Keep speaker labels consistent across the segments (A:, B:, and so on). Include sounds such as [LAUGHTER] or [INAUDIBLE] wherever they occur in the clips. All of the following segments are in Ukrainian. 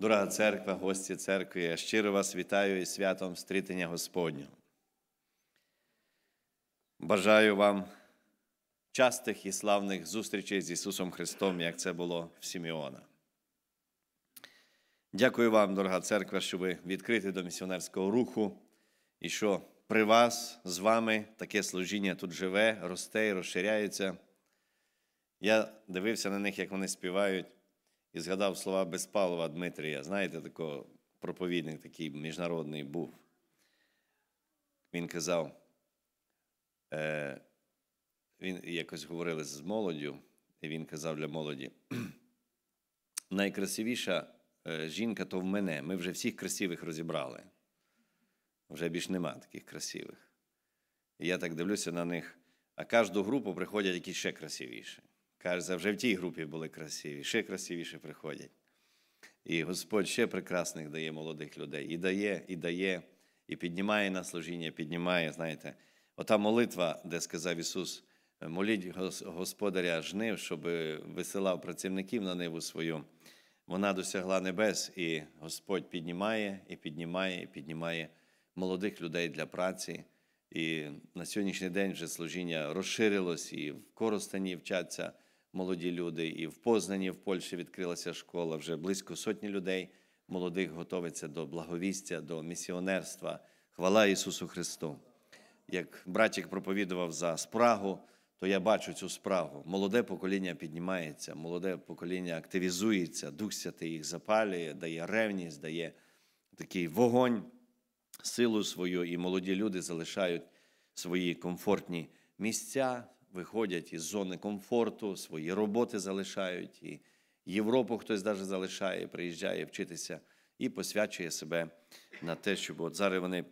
A: Дорога церква, гості церкви, я щиро вас вітаю із святом стрітення Господнього. Бажаю вам частих і славних зустрічей з Ісусом Христом, як це було в Сімеона. Дякую вам, дорога церква, що ви відкриті до місіонерського руху і що при вас з вами таке служіння тут живе, росте і розширяється. Я дивився на них, як вони співають, і згадав слова Безпалова Дмитрія. Знаєте, такого проповідник такий міжнародний був. Він казав, е, він якось говорили з молоддю, і він казав для молоді: найкрасивіша е, жінка то в мене. Ми вже всіх красивих розібрали. Вже більш нема таких красивих. І я так дивлюся на них, а кожну групу приходять якісь ще красивіші. Каже, вже в тій групі були красиві, ще красивіше приходять. І Господь ще прекрасних дає молодих людей. І дає, і дає, і піднімає на служіння, піднімає, знаєте, ота молитва, де сказав Ісус, моліть Господаря жнив, щоб висилав працівників на ниву свою. Вона досягла небес, і Господь піднімає, і піднімає, і піднімає молодих людей для праці. І на сьогоднішній день вже служіння розширилось, і в Коростені вчаться молоді люди, і в Познані в Польщі відкрилася школа. Вже близько сотні людей молодих готовиться до благовістя, до місіонерства. Хвала Ісусу Христу! Як братік проповідував за спрагу, то я бачу цю спрагу. Молоде покоління піднімається, молоде покоління активізується, Дух Святий їх запалює, дає ревність, дає такий вогонь, силу свою, і молоді люди залишають свої комфортні місця, виходять із зони комфорту, свої роботи залишають, і Європу хтось навіть залишає, приїжджає вчитися і посвячує себе на те, щоб от зараз вони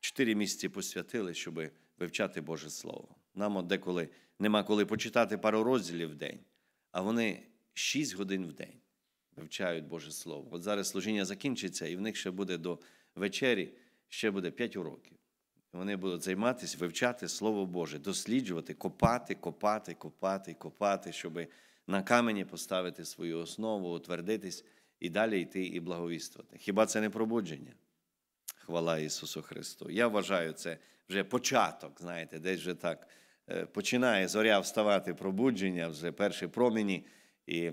A: чотири місяці посвятили, щоб вивчати Боже Слово. Нам от деколи нема коли почитати пару розділів в день, а вони шість годин в день вивчають Боже Слово. От зараз служіння закінчиться, і в них ще буде до вечері, ще буде п'ять уроків. Вони будуть займатися, вивчати Слово Боже, досліджувати, копати, копати, копати, копати, щоб на камені поставити свою основу, утвердитись і далі йти і благовіствувати. Хіба це не пробудження? Хвала Ісусу Христу. Я вважаю, це вже початок, знаєте, десь вже так е, починає зоря вставати пробудження, вже перші промені. І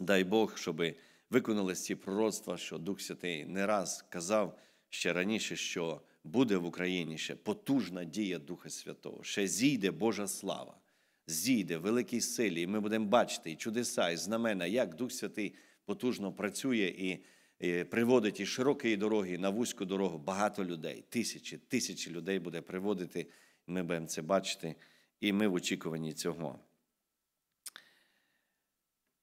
A: дай Бог, щоб виконалися ці пророцтва, що Дух Святий не раз казав ще раніше, що буде в Україні ще потужна дія Духа Святого, ще зійде Божа слава, зійде в великій силі, і ми будемо бачити і чудеса, і знамена, як Дух Святий потужно працює і, і приводить із широкої дороги на вузьку дорогу багато людей, тисячі, тисячі людей буде приводити. Ми будемо це бачити, і ми в очікуванні цього.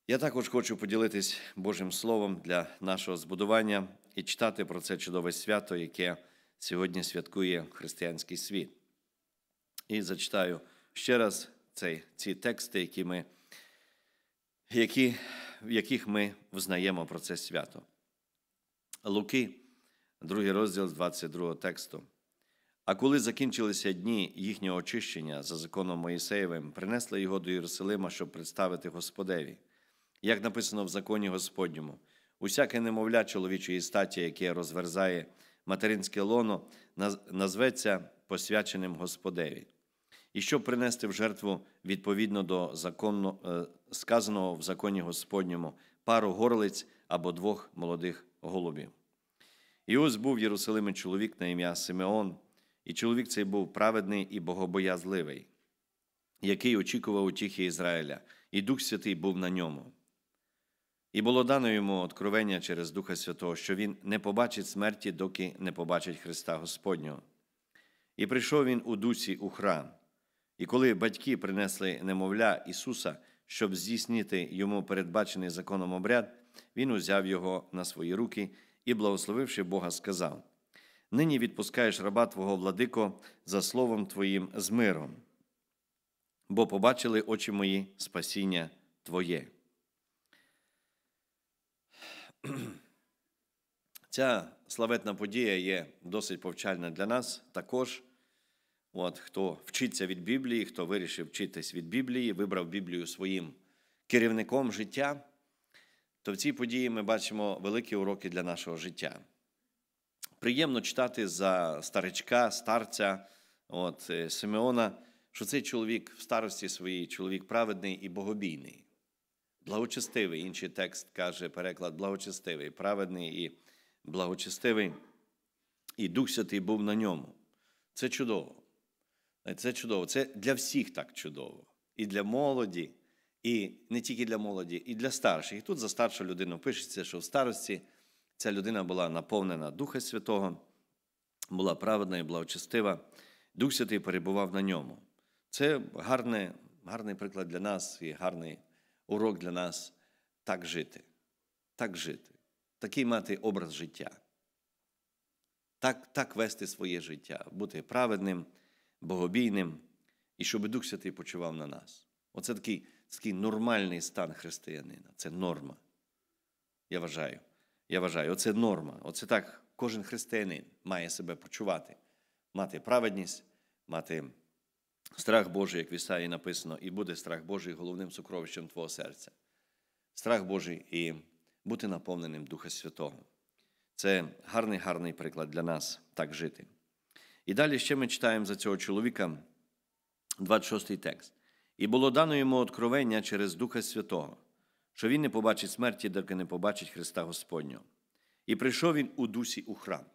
A: Я також хочу поділитись Божим Словом для нашого збудування і читати про це чудове свято, яке сьогодні святкує християнський світ. І зачитаю ще раз цей, ці тексти, які ми, які, в яких ми взнаємо про це свято. Луки, другий розділ з 22 тексту. А коли закінчилися дні їхнього очищення за законом Моїсеєвим, принесли його до Єрусалима, щоб представити Господеві. Як написано в законі Господньому, усяке немовля чоловічої статі, яке розверзає материнське лоно назветься посвяченим Господеві. І щоб принести в жертву відповідно до закону, е, сказаного в законі Господньому пару горлиць або двох молодих голубів. І ось був в Єрусалимі чоловік на ім'я Симеон, і чоловік цей був праведний і богобоязливий, який очікував утіхи Ізраїля, і Дух Святий був на ньому. І було дано йому откровення через Духа Святого, що він не побачить смерті, доки не побачить Христа Господнього. І прийшов він у дусі у храм. І коли батьки принесли немовля Ісуса, щоб здійснити йому передбачений законом обряд, він узяв його на свої руки і, благословивши Бога, сказав: Нині відпускаєш раба Твого владико за словом Твоїм з миром, бо побачили очі мої спасіння Твоє. [CLEARS THROAT] Ця славетна подія є досить повчальна для нас також. От, Хто вчиться від Біблії, хто вирішив вчитись від Біблії, вибрав Біблію своїм керівником життя, то в цій події ми бачимо великі уроки для нашого життя. Приємно читати за старичка, старця от, е, Симеона, що цей чоловік в старості своїй, чоловік праведний і богобійний. Благочестивий, інший текст каже переклад благочестивий, праведний і благочестивий, і Дух Святий був на ньому. Це чудово. Це чудово. Це для всіх так чудово. І для молоді, і не тільки для молоді, і для старших. І тут за старшу людину пишеться, що в старості ця людина була наповнена Духа Святого, була праведна і благочестива. Дух Святий перебував на ньому. Це гарний, гарний приклад для нас і гарний урок для нас так жити, так жити, такий мати образ життя, так, так вести своє життя, бути праведним, богобійним і щоб Дух Святий почував на нас. Оце такий, такий нормальний стан християнина. Це норма. Я вважаю. Я вважаю, оце норма. Оце так кожен християнин має себе почувати, мати праведність, мати страх Божий, як в Ісаї написано, і буде страх Божий головним сокровищем Твого серця. Страх Божий і бути наповненим Духа Святого. Це гарний, гарний приклад для нас так жити. І далі ще ми читаємо за цього чоловіка 26 текст. І було дано йому откровення через Духа Святого, що він не побачить смерті, доки не побачить Христа Господнього. І прийшов він у дусі у храм.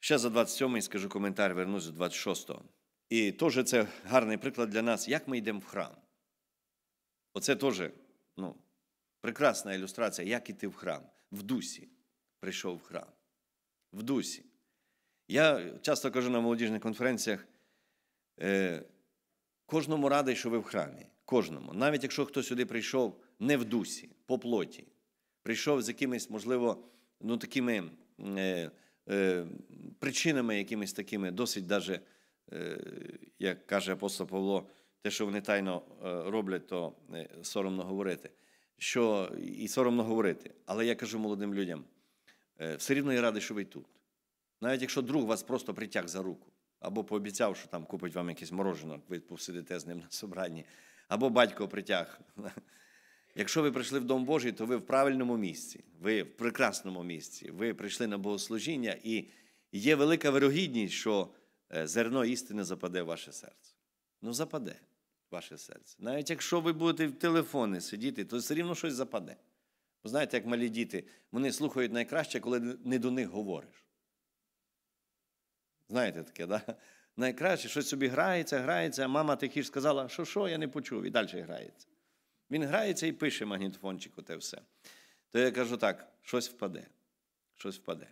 A: Ще за 27-й скажу коментар, вернусь до 26-го. І теж це гарний приклад для нас, як ми йдемо в храм. Оце теж ну, прекрасна ілюстрація, як іти в храм. В дусі прийшов в храм. В дусі. Я часто кажу на молодіжних конференціях, е, кожному радий, що ви в храмі. Кожному. Навіть якщо хтось сюди прийшов не в дусі, по плоті, прийшов з якимись, можливо, ну, такими е, е, причинами, якимись такими, досить е, як каже апостол Павло, те, що вони тайно е, роблять, то е, соромно говорити. Що і соромно говорити. Але я кажу молодим людям: е, все рівно я радий, що ви тут. Навіть якщо друг вас просто притяг за руку, або пообіцяв, що там купить вам якесь морожене, ви посидите з ним на собранні, або батько притяг. [LAUGHS] Якщо ви прийшли в Дом Божий, то ви в правильному місці, ви в прекрасному місці, ви прийшли на богослужіння, і є велика вирогідність, що е, зерно істини западе в ваше серце. Ну, западе ваше серце. Навіть якщо ви будете в телефоні сидіти, то все рівно щось западе. Ви знаєте, як малі діти, вони слухають найкраще, коли не до них говориш. Знаєте таке, да? Найкраще, щось собі грається, грається, а мама тихіше сказала, що що, я не почув, і далі грається. Він грається і пише магнітофончик, оте все. То я кажу так: щось впаде. Щось впаде.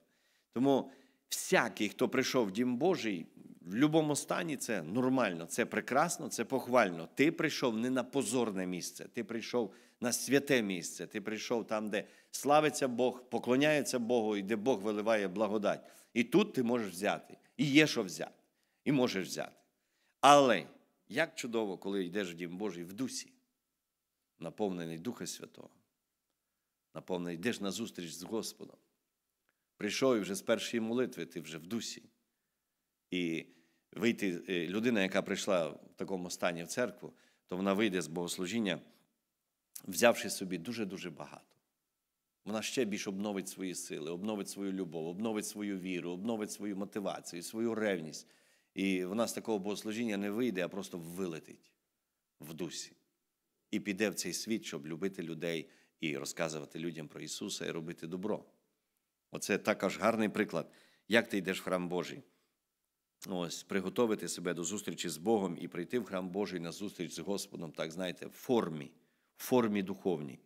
A: Тому всякий, хто прийшов в Дім Божий, в будь-якому стані це нормально, це прекрасно, це похвально. Ти прийшов не на позорне місце, ти прийшов на святе місце, ти прийшов там, де славиться Бог, поклоняється Богу і де Бог виливає благодать. І тут ти можеш взяти. І є що взяти, і можеш взяти. Але як чудово, коли йдеш в Дім Божий в дусі, наповнений Духа Святого, наповнений, йдеш на зустріч з Господом. Прийшов і вже з першої молитви, ти вже в дусі. І вийти, е, людина, яка прийшла в такому стані в церкву, то вона вийде з богослужіння, взявши собі дуже-дуже багато. Вона ще більш обновить свої сили, обновить свою любов, обновить свою віру, обновить свою мотивацію, свою ревність. І вона з такого богослужіння не вийде, а просто вилетить в дусі. І піде в цей світ, щоб любити людей і розказувати людям про Ісуса і робити добро. Оце також гарний приклад, як ти йдеш в храм Божий. Ось, приготовити себе до зустрічі з Богом і прийти в храм Божий на зустріч з Господом, так знаєте, в формі, в формі духовній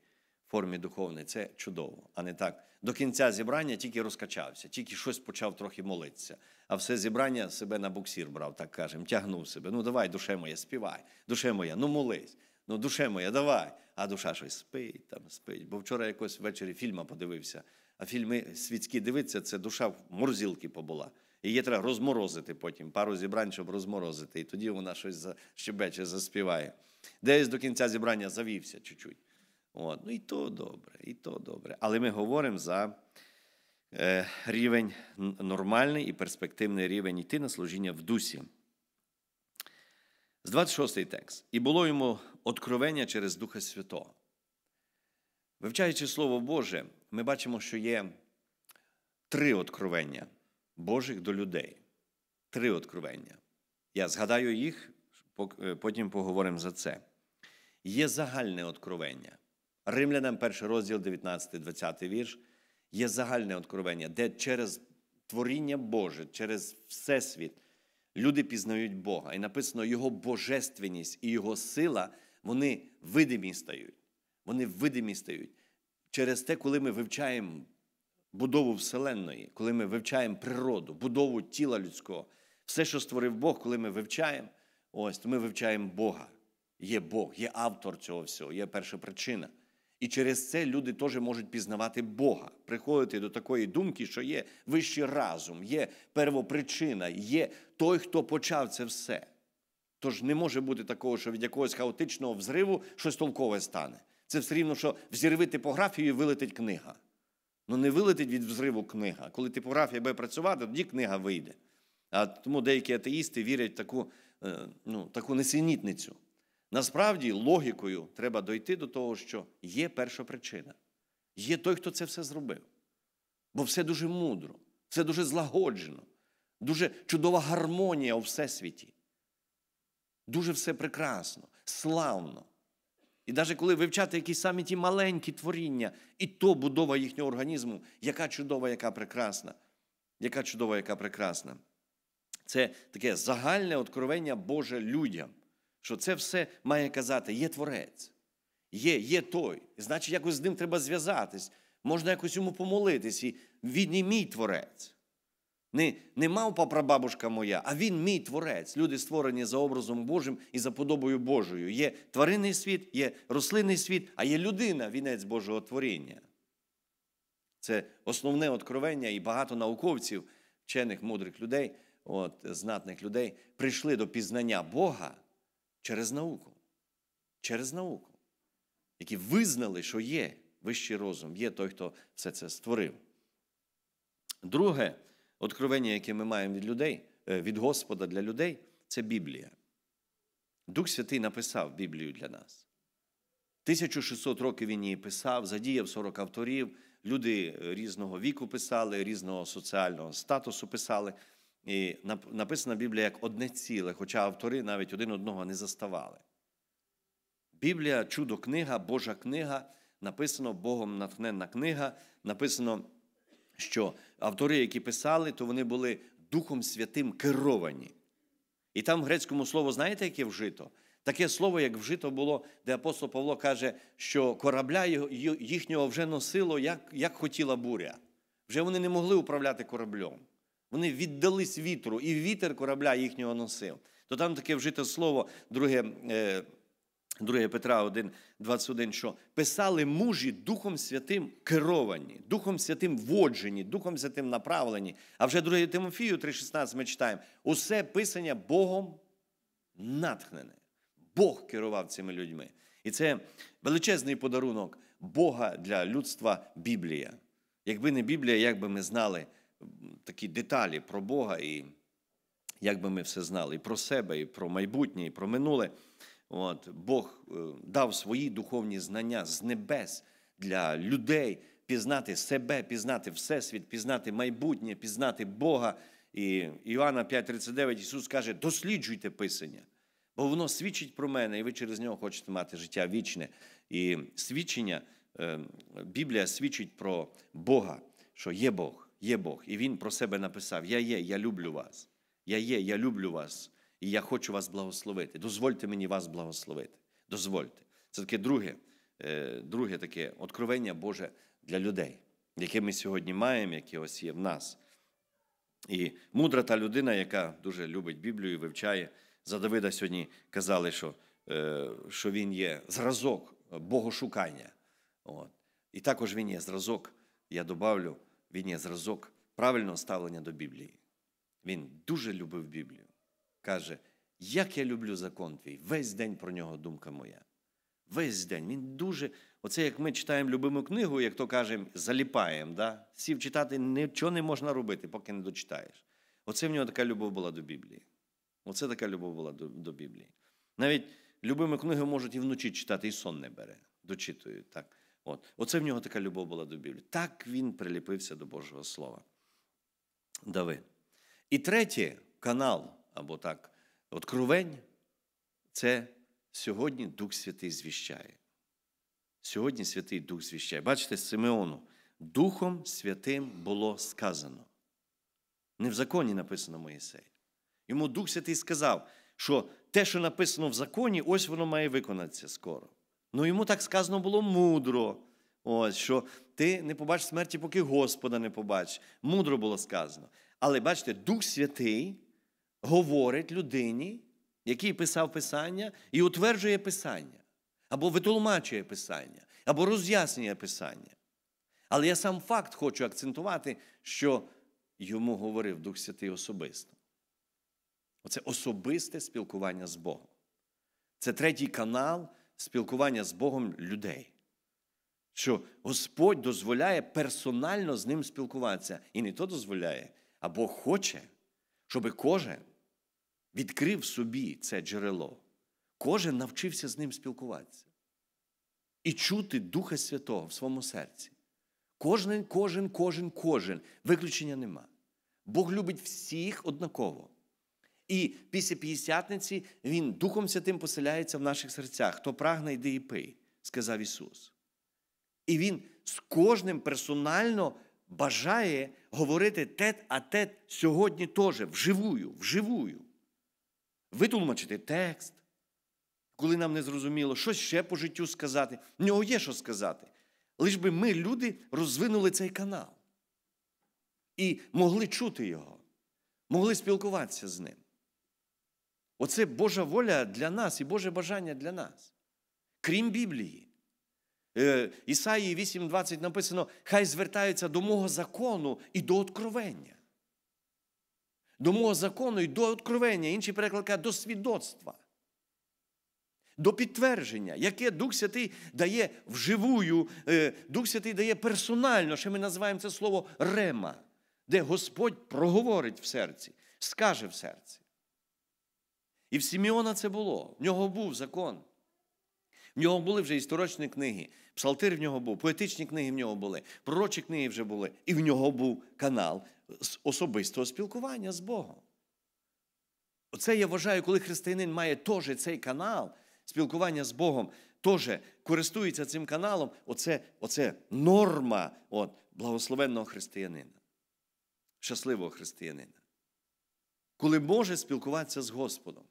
A: В формі духовної, це чудово, а не так. До кінця зібрання тільки розкачався, тільки щось почав трохи молитися. А все зібрання себе на буксір брав, так кажемо, тягнув себе. Ну давай, душе моя, співай, душе моя, ну молись, ну душе моя, давай. А душа щось спить, там спить. Бо вчора якось ввечері фільма подивився, а фільми світські дивиться, це душа в морзілки побула. Її треба розморозити потім, пару зібрань, щоб розморозити. І тоді вона щось щебече, заспіває. Десь до кінця зібрання завівся чуть-чуть. От. Ну і то добре, і то добре. Але ми говоримо за е, рівень нормальний і перспективний рівень йти на служіння в дусі. З 26 текст. І було йому откровення через Духа Святого. Вивчаючи Слово Боже, ми бачимо, що є три откровення Божих до людей. Три откровення. Я згадаю їх, потім поговоримо за це. Є загальне откровення. Римлянам, перший розділ, 19, 20 вірш, є загальне откровення, де через творіння Боже, через Всесвіт люди пізнають Бога. І написано, Його божественність і Його сила, вони видимі стають. Вони видимі стають. Через те, коли ми вивчаємо будову Вселенної, коли ми вивчаємо природу, будову тіла людського, все, що створив Бог, коли ми вивчаємо, ось, то ми вивчаємо Бога. Є Бог, є автор цього всього, є перша причина. І через це люди теж можуть пізнавати Бога, приходити до такої думки, що є вищий разум, є первопричина, є той, хто почав це все. Тож не може бути такого, що від якогось хаотичного взриву щось толкове стане. Це все рівно, що взірви типографію і вилетить книга. Ну не вилетить від взриву книга. Коли типографія буде працювати, тоді книга вийде. А тому деякі атеїсти вірять в таку, е, ну, таку несенітницю. Насправді, логікою треба дойти до того, що є перша причина. Є той, хто це все зробив. Бо все дуже мудро, все дуже злагоджено, дуже чудова гармонія у всесвіті. Дуже все прекрасно, славно. І навіть коли вивчати якісь самі ті маленькі творіння, і то будова їхнього організму, яка чудова, яка прекрасна, яка чудова, яка прекрасна. Це таке загальне откровення Боже людям що це все має казати, є творець, є є той. Значить, якось з ним треба зв'язатись, можна якось йому помолитись. І він і мій творець. Не не мавпа прабабушка моя, а він мій творець. Люди створені за образом Божим і за подобою Божою. Є тваринний світ, є рослинний світ, а є людина, вінець Божого творіння. Це основне откровення, і багато науковців, вчених, мудрих людей, от, знатних людей, прийшли до пізнання Бога через науку. Через науку, які визнали, що є вищий розум, є той, хто все це створив. Друге откровення, яке ми маємо від людей, е, від Господа для людей, це Біблія. Дух Святий написав Біблію для нас. 1600 років він її писав, задіяв 40 авторів, люди різного віку писали, різного соціального статусу писали. І написана Біблія як одне ціле, хоча автори навіть один одного не заставали. Біблія чудо книга, Божа книга, написано Богом натхненна книга, написано, що автори, які писали, то вони були Духом Святим керовані. І там в грецькому слово, знаєте, яке вжито? Таке слово, як вжито було, де апостол Павло каже, що корабля їхнього вже носило, як, як хотіла буря. Вже вони не могли управляти кораблем. Вони віддались вітру, і вітер корабля їхнього носив. То там таке вжите слово, друге, е, друге Петра 1, 21, що писали мужі Духом Святим керовані, Духом Святим воджені, Духом Святим направлені. А вже 2 Тимофію 3,16 ми читаємо: усе писання Богом натхнене. Бог керував цими людьми. І це величезний подарунок Бога для людства Біблія. Якби не Біблія, як би ми знали такі деталі про Бога, і як би ми все знали, і про себе, і про майбутнє, і про минуле. От, Бог е, дав свої духовні знання з небес для людей пізнати себе, пізнати Всесвіт, пізнати майбутнє, пізнати Бога. І Іоанна 5,39 Ісус каже: досліджуйте Писання, бо воно свідчить про мене, і ви через нього хочете мати життя вічне. І свідчення, е, Біблія свідчить про Бога, що є Бог є Бог. І Він про себе написав: Я є, я люблю вас. Я є, я люблю вас, і я хочу вас благословити. Дозвольте мені вас благословити. Дозвольте. Це таке друге е, друге таке откровення Боже для людей, яке ми сьогодні маємо, яке ось є в нас. І мудра та людина, яка дуже любить Біблію вивчає, за Давида сьогодні казали, що е, що він є зразок богошукання. От. І також він є зразок, я добавлю, він є зразок правильного ставлення до Біблії. Він дуже любив Біблію. Каже, як я люблю закон твій, весь день про нього думка моя. Весь день. Він дуже, оце як ми читаємо любиму книгу, як то кажемо, заліпаємо. да? Сів читати, нічого не можна робити, поки не дочитаєш. Оце в нього така любов була до Біблії. Оце така любов була до до Біблії. Навіть любиму книгу можуть і вночі читати, і сон не бере. Дочитують так. От. Оце в нього така любов була до Біблії. Так він приліпився до Божого Слова. Давид. І третє канал, або так, откровень, це сьогодні Дух Святий звіщає. Сьогодні Святий Дух звіщає. Бачите, Симеону, Духом Святим було сказано. Не в законі написано Моїсей. Йому Дух Святий сказав, що те, що написано в законі, ось воно має виконатися скоро. Ну йому так сказано було мудро. Ось, що ти не побачиш смерті, поки Господа не побачиш. Мудро було сказано. Але бачите, Дух Святий говорить людині, який писав Писання, і утверджує Писання, або витолмачує Писання, або роз'яснює Писання. Але я сам факт хочу акцентувати, що йому говорив Дух Святий особисто. Оце особисте спілкування з Богом. Це третій канал спілкування з Богом людей. Що Господь дозволяє персонально з ним спілкуватися. І не то дозволяє, а Бог хоче, щоб кожен відкрив собі це джерело. Кожен навчився з ним спілкуватися. І чути Духа Святого в своєму серці. Кожен, кожен, кожен, кожен. Виключення нема. Бог любить всіх однаково. І після п'ятдесятниці Він Духом Святим поселяється в наших серцях. Хто прагне, йди і пий, сказав Ісус. І Він з кожним персонально бажає говорити тет а тет сьогодні теж, вживую, вживую. Витулмачити текст, коли нам не зрозуміло, що ще по життю сказати. В нього є що сказати. Лиш би ми, люди, розвинули цей канал і могли чути його, могли спілкуватися з ним. Оце Божа воля для нас і Боже бажання для нас. Крім Біблії. Е, Ісаїї 8:20 написано: хай звертаються до мого закону і до откровення. До мого закону і до откровення. Інший переклад каже, до свідоцтва. До підтвердження, яке Дух Святий дає вживую, е, Дух Святий дає персонально, що ми називаємо це слово рема, де Господь проговорить в серці, скаже в серці. І в Сімеона це було. В нього був закон. В нього були вже історичні книги, псалтир в нього був, поетичні книги в нього були, пророчі книги вже були. І в нього був канал особистого спілкування з Богом. Оце я вважаю, коли християнин має теж цей канал спілкування з Богом, теж користується цим каналом, оце, оце норма от, благословенного християнина, щасливого християнина. Коли може спілкуватися з Господом.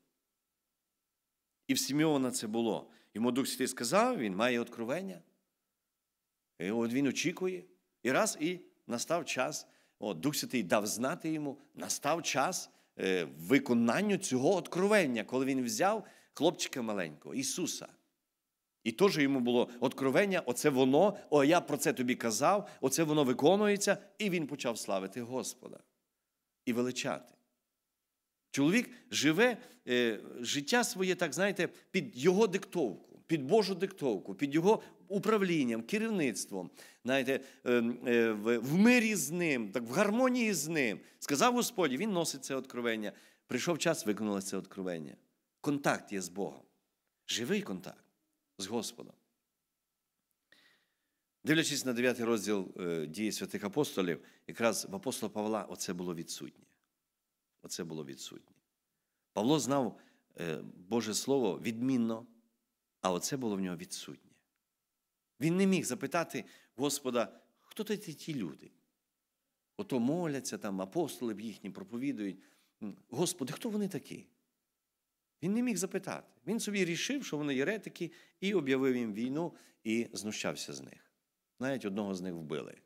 A: І в Сімеона це було. Йому Дух Святий сказав, він має откровення. І от він очікує. І раз і настав час. От, Дух Святий дав знати йому, настав час е, виконанню цього откровення, коли він взяв хлопчика маленького, Ісуса. І теж йому було откровення, оце воно, о, я про це тобі казав, оце воно виконується, і він почав славити Господа і величати. Чоловік живе е, життя своє, так знаєте, під його диктовку, під Божу диктовку, під його управлінням, керівництвом, знаєте, е, е, в, в мирі з ним, так в гармонії з ним. Сказав Господь, він носить це откровення. Прийшов час, виконали це откровення. Контакт є з Богом. Живий контакт з Господом. Дивлячись на 9 розділ е, дії святих апостолів, якраз в апостола Павла оце було відсутнє. Оце було відсутнє. Павло знав е, Боже Слово відмінно, а оце було в нього відсутнє. Він не міг запитати Господа, хто то ті люди? Ото моляться, там апостоли б їхні проповідують. Господи, хто вони такі? Він не міг запитати. Він собі рішив, що вони єретики, і об'явив їм війну і знущався з них. Навіть одного з них вбили.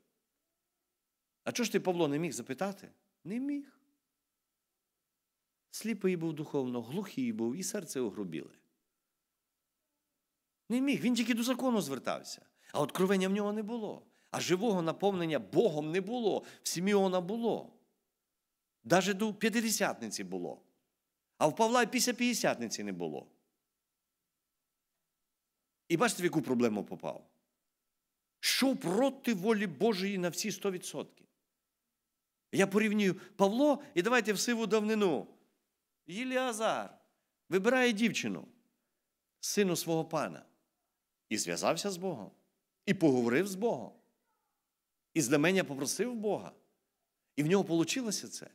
A: А чого ж ти, Павло, не міг запитати? Не міг. Сліпий був духовно, глухий був, і серце огрубіле. Не міг, він тільки до закону звертався, а откровення в нього не було. А живого наповнення Богом не було, в Сіміона було. Навіть до п'ятидесятниці було. А в Павла після п'ятдесятниці не було. І бачите, в яку проблему попав? Що проти волі Божої на всі 100%. Я порівнюю Павло і давайте в сиву давнину. Єліазар вибирає дівчину, сину свого пана, і зв'язався з Богом. і поговорив з Богом. І знамення попросив Бога. І в нього вийшло це.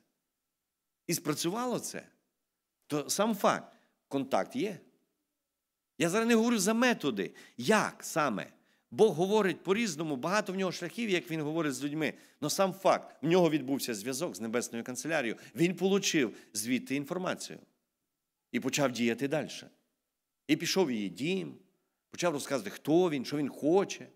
A: І спрацювало це. То сам факт, контакт є. Я зараз не говорю за методи, як саме. Бог говорить по-різному, багато в нього шляхів, як він говорить з людьми. Але сам факт, в нього відбувся зв'язок з Небесною канцелярією. Він отримав звідти інформацію і почав діяти далі. І пішов її дім, почав розказувати, хто він, що він хоче.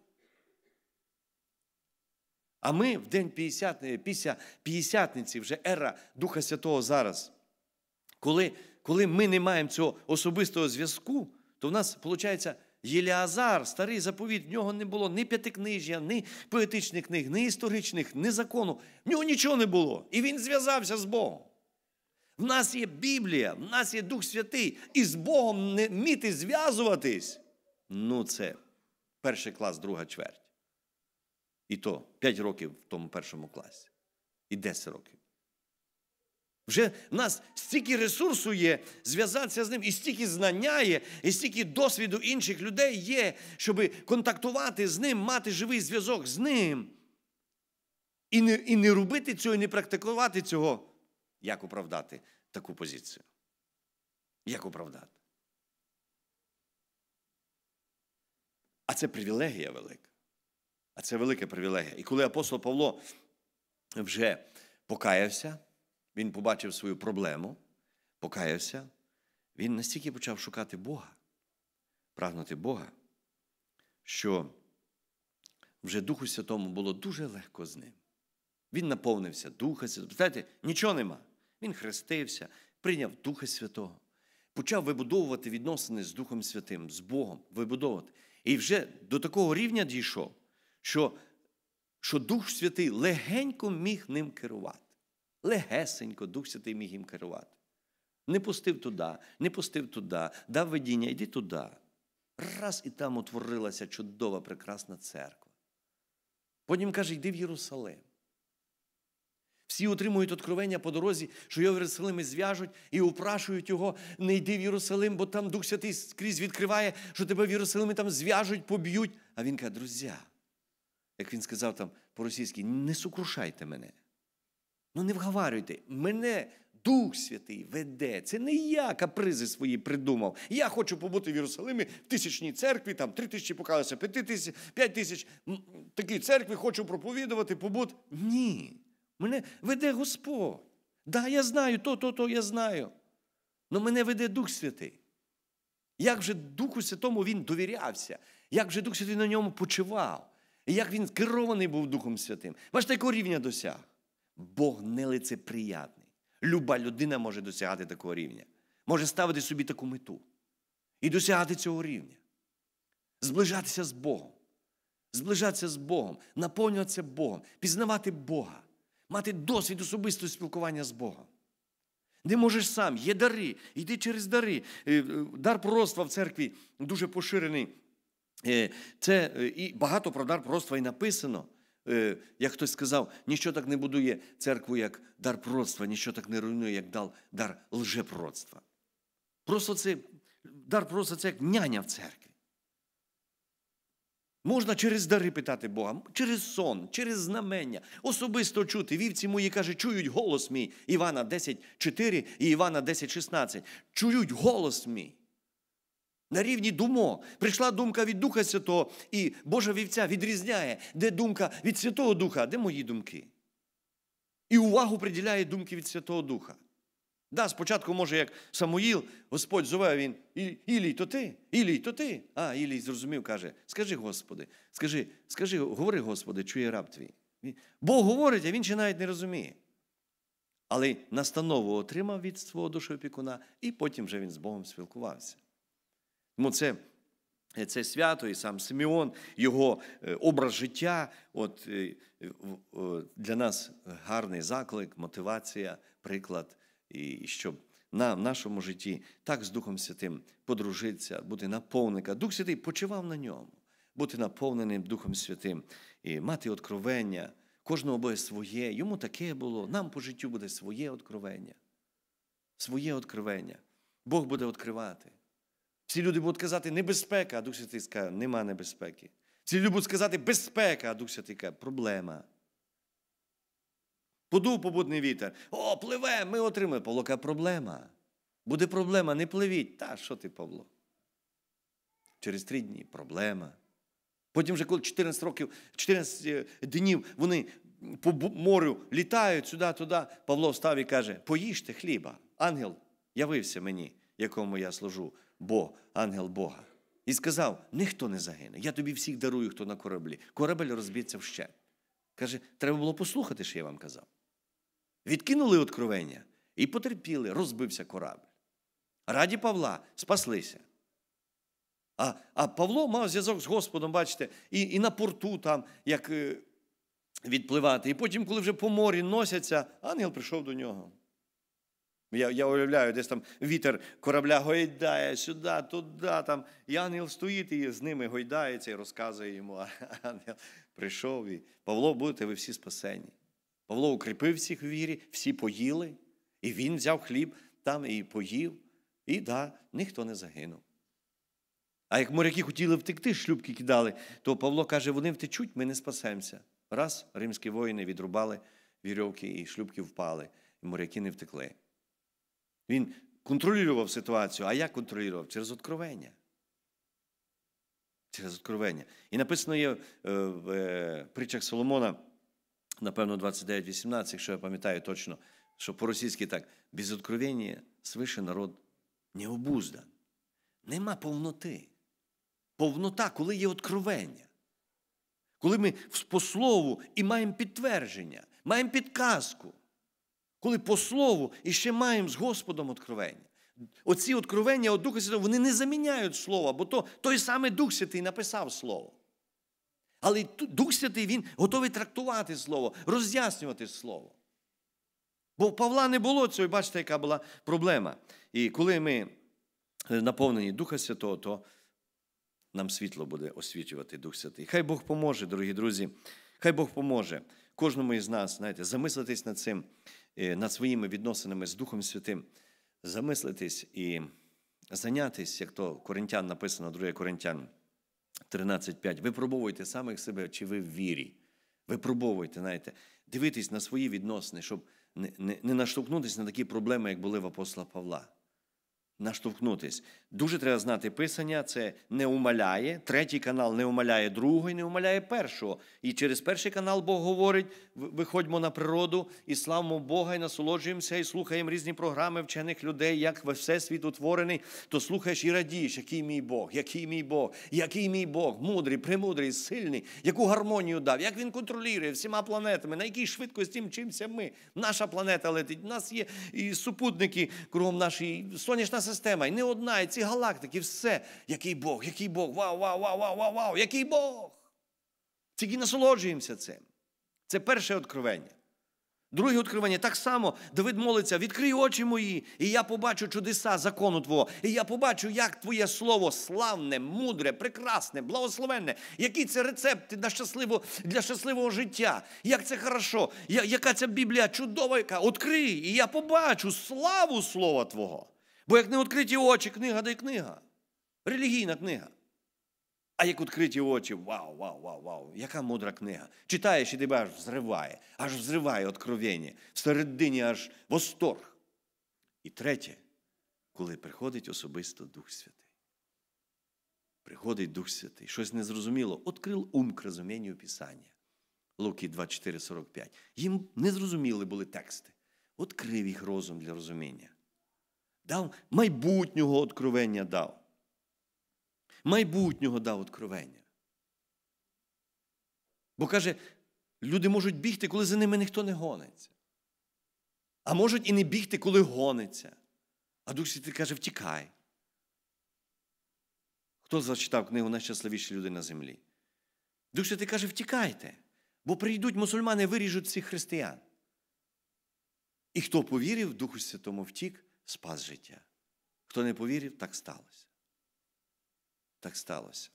A: А ми в день після П'ятдесятниці, вже ера Духа Святого зараз, коли коли ми не маємо цього особистого зв'язку, то в нас, виходить, Єліазар, старий заповіт, в нього не було ні п'ятикнижжя, ні поетичних книг, ні історичних, ні закону. В нього нічого не було. І він зв'язався з Богом. В нас є Біблія, в нас є Дух Святий, і з Богом не вміти зв'язуватись. Ну, це перший клас, друга чверть. І то 5 років в тому першому класі. І 10 років. Вже в нас стільки ресурсу є зв'язатися з ним, і стільки знання є, і стільки досвіду інших людей є, щоб контактувати з ним, мати живий зв'язок з ним. І не і не робити цього, і не практикувати цього. Як оправдати таку позицію? Як оправдати? А це привілегія велика. А це велика привілегія. І коли апостол Павло вже покаявся, він побачив свою проблему, покаявся, він настільки почав шукати Бога, прагнути Бога, що вже Духу Святому було дуже легко з ним. Він наповнився Духа Святого. Знаєте, нічого нема. Він хрестився, прийняв Духа Святого, почав вибудовувати відносини з Духом Святим, з Богом, вибудовувати. І вже до такого рівня дійшов, що що Дух Святий легенько міг ним керувати. Легесенько Дух Святий міг їм керувати. Не пустив туди, не пустив туди, дав видіння, йди туди. Раз і там утворилася чудова, прекрасна церква. Потім каже, йди в Єрусалим. Всі отримують откровення по дорозі, що його в Єрусалимі зв'яжуть і упрашують його, не йди в Єрусалим, бо там Дух Святий скрізь відкриває, що тебе в Єрусалимі там зв'яжуть, поб'ють. А він каже, друзі, як він сказав там по-російськи, не сукрушайте мене. Ну не вговарюйте, мене Дух Святий веде. Це не я капризи свої придумав. Я хочу побути в Єрусалимі в тисячній церкві, там три тисячі покалися, п'ять тисяч, такій церкві, хочу проповідувати, побути. Ні. Мене веде Господь. Да, я знаю, то, то, то я знаю. Но мене веде Дух Святий. Як вже Духу Святому він довірявся, як вже Дух Святий на ньому почував, і як він керований був Духом Святим. Бачите, якого рівня досяг? Бог нелицеприятний. Люба людина може досягати такого рівня, може ставити собі таку мету і досягати цього рівня. Зближатися з Богом, зближатися з Богом, наповнюватися Богом, пізнавати Бога, мати досвід особистого спілкування з Богом. Не можеш сам, є дари, йди через дари. Е, е, дар пророцтва в церкві дуже поширений. Е, це І багато про дар пророцтва і написано. Як хтось сказав, ніщо так не будує церкву, як дар пророцтва, ніщо так не руйнує, як дар лжепророцтва. Просто це дар пророцтва – це як няня в церкві. Можна через дари питати Бога, через сон, через знамення, особисто чути. Вівці мої каже, чують голос мій. Івана 10,4 і Івана 10,16. Чують голос мій на рівні думок. Прийшла думка від Духа Святого, і Божа вівця відрізняє, де думка від Святого Духа, де мої думки. І увагу приділяє думки від Святого Духа. Да, спочатку, може, як Самуїл, Господь зове він, Ілій, то ти, Ілій, то ти. А, Ілій зрозумів, каже, скажи, Господи, скажи, скажи, говори, Господи, чує раб твій. Бог говорить, а він ще навіть не розуміє. Але настанову отримав від свого душопікуна, і потім вже він з Богом спілкувався. Тому це це свято, і сам Симеон, його е, образ життя. От е, для нас гарний заклик, мотивація, приклад, і щоб на нашому житті так з Духом Святим подружитися, бути наповника. Дух Святий почивав на ньому, бути наповненим Духом Святим і мати откровення. Кожного буде своє, йому таке було, нам по життю буде своє откровення. Своє откровення. Бог буде відкривати. Всі люди будуть казати, небезпека, а Дух Святий скаже, нема небезпеки. Ці люди будуть сказати безпека, а Дух Святий каже, проблема. Подув побудний вітер. О, пливе, ми отримаємо. Павло каже, проблема. Буде проблема, не пливіть. Та що ти, Павло? Через три дні проблема. Потім, вже коли 14 років, 14 днів вони по морю літають сюди-туди, Павло встав і каже: Поїжте хліба. Ангел явився мені, якому я служу, бо ангел Бога. І сказав: ніхто не загине. Я тобі всіх дарую, хто на кораблі. Корабель розб'ється вщент. Каже, треба було послухати, що я вам казав. Відкинули откровення і потерпіли, розбився корабль. Раді Павла спаслися. А а Павло мав зв'язок з Господом, бачите, і і на порту там, як е, відпливати. І потім, коли вже по морі носяться, ангел прийшов до нього. Я я уявляю, десь там вітер корабля гойдає сюди, туди. там. І ангел стоїть і з ними гойдається і розказує йому. А ангел прийшов і Павло, будете ви всі спасені. Павло укріпив всіх в вірі, всі поїли, і він взяв хліб там і поїв, і да, ніхто не загинув. А як моряки хотіли втекти, шлюбки кидали, то Павло каже, вони втечуть, ми не спасемося. Раз римські воїни відрубали вірьовки, і шлюбки впали, і моряки не втекли. Він контролював ситуацію, а як контролював? Через откровення. Через откровення. І написано є е, в е, притчах Соломона, напевно, 29-18, якщо я пам'ятаю точно, що по-російськи так, без откровення свише народ не обуздан. Нема повноти. Повнота, коли є откровення. Коли ми по слову і маємо підтвердження, маємо підказку. Коли по слову і ще маємо з Господом откровення. Оці откровення от Духа Святого, вони не заміняють слово, бо то той самий Дух Святий написав Слово. Але Дух Святий Він готовий трактувати Слово, роз'яснювати Слово. Бо у Павла не було цього, і бачите, яка була проблема. І коли ми наповнені Духа Святого, то нам світло буде освічувати Дух Святий. Хай Бог поможе, дорогі друзі. Хай Бог поможе кожному із нас, знаєте, замислитись над цим, е, над своїми відносинами з Духом Святим, замислитись і зайнятись, як то Коринтян написано, 2 Коринтян 13.5. Випробовуйте самих себе, чи ви в вірі. Випробовуйте, знаєте, дивитись на свої відносини, щоб не, не, не наштовхнутися на такі проблеми, як були в апостола Павла наштовхнутись. Дуже треба знати писання, це не умаляє. Третій канал не умаляє другого не умаляє першого. І через перший канал Бог говорить: виходьмо на природу і славимо Бога, і насолоджуємося, і слухаємо різні програми вчених людей, як всесвіт утворений, то слухаєш і радієш, який мій Бог, який мій Бог, який мій Бог, мудрий, премудрий, сильний, яку гармонію дав, як він контролює всіма планетами, на якій швидкості мчимося ми. Наша планета летить. У нас є і супутники кругом нашої сонячна система, і не одна, і ці галактики, все. Який Бог, який Бог, вау, вау, вау, вау, вау, вау, який Бог. Тільки насолоджуємося цим. Це перше откровення. Друге откровення так само Давид молиться, відкрий очі мої, і я побачу чудеса закону Твого. І я побачу, як Твоє слово славне, мудре, прекрасне, благословенне, який це рецепт для щасливого, для щасливого життя. Як це хорошо, яка ця Біблія чудова, яка Открий, і я побачу славу Слова Твого. Бо як не відкриті очі, книга да й книга. Релігійна книга. А як відкриті очі, вау, вау, вау, вау, яка мудра книга. Читаєш і тебе аж взриває, аж взриває откровення. Всередині аж восторг. І третє, коли приходить особисто Дух Святий. Приходить Дух Святий. Щось незрозуміло. Открив ум к розумінню Писання. Луки 24, 45. Їм незрозуміли були тексти. Открив їх розум для розуміння дав майбутнього откровення дав. Майбутнього дав откровення. Бо каже, люди можуть бігти, коли за ними ніхто не гониться. А можуть і не бігти, коли гониться. А Дух Святий каже, втікай. Хто зачитав книгу Найщасливіші люди на землі? Дух Святий каже, втікайте, бо прийдуть мусульмани, виріжуть всіх християн. І хто повірив, Духу Святому втік, спас життя. Хто не повірив, так сталося. Так сталося.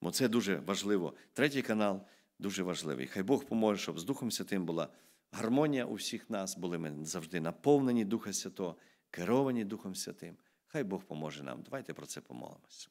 A: Бо це дуже важливо. Третій канал дуже важливий. Хай Бог поможе, щоб з Духом Святим була гармонія у всіх нас, були ми завжди наповнені Духа Святого, керовані Духом Святим. Хай Бог поможе нам. Давайте про це помолимося.